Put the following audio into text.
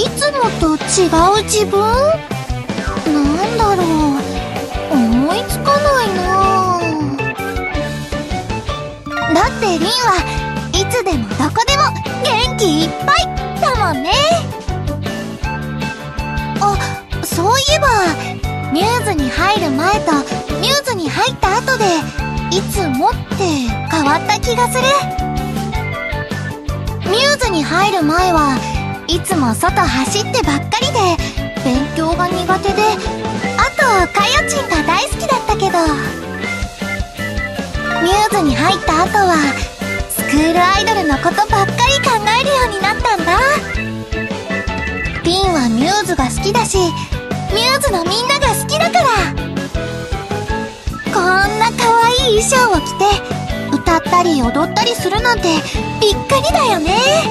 いつもと違う自分？なんだろう？思いつかないな。だってリンはいつでもどこでも元気いっぱいだもんね。あそういえばミューズに入る前とミューズに入った後でいつもって変わった気がする。ミューズに入る前はいつも外走ってばっかりで勉強が苦手であとかよちんが大好きだったけど。ミューズに入った後はスクールアイドルのことばっかり考えるようになったんだ。リンはミューズが好きだしミューズのみんなが好きだから。こんな可愛い衣装を着て歌ったり踊ったりするなんてびっくりだよね。